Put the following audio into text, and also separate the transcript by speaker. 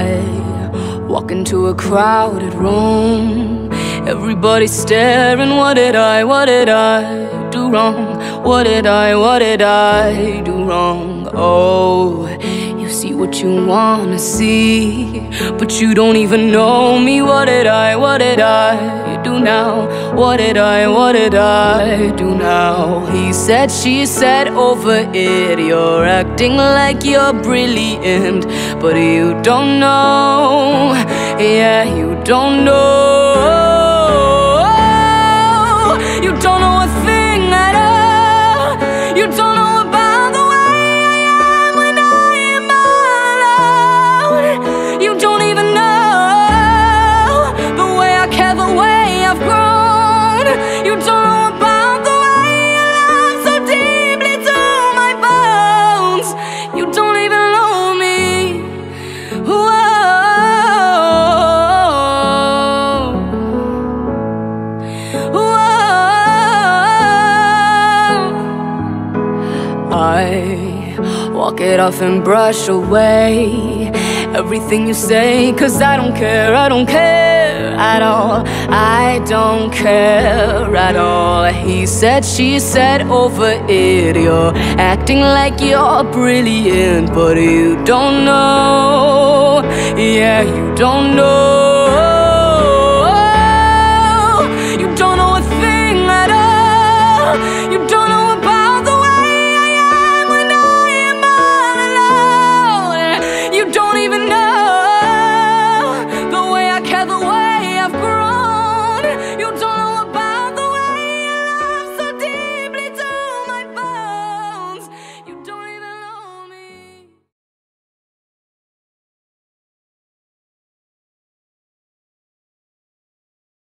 Speaker 1: I walk into a crowded room. Everybody's staring. What did I, what did I do wrong? What did I, what did I do wrong? Oh, see what you wanna see, but you don't even know me. What did I, what did I do now? What did I, what did I do now? He said, she said, over it. You're acting like you're brilliant, but you don't know. Yeah, you don't know. You don't know a thing at all. You don't walk it off and brush away everything you say, cause I don't care, I don't care at all. I don't care at all. He said, she said, over it. You're acting like you're brilliant, but you don't know. Yeah, you don't know.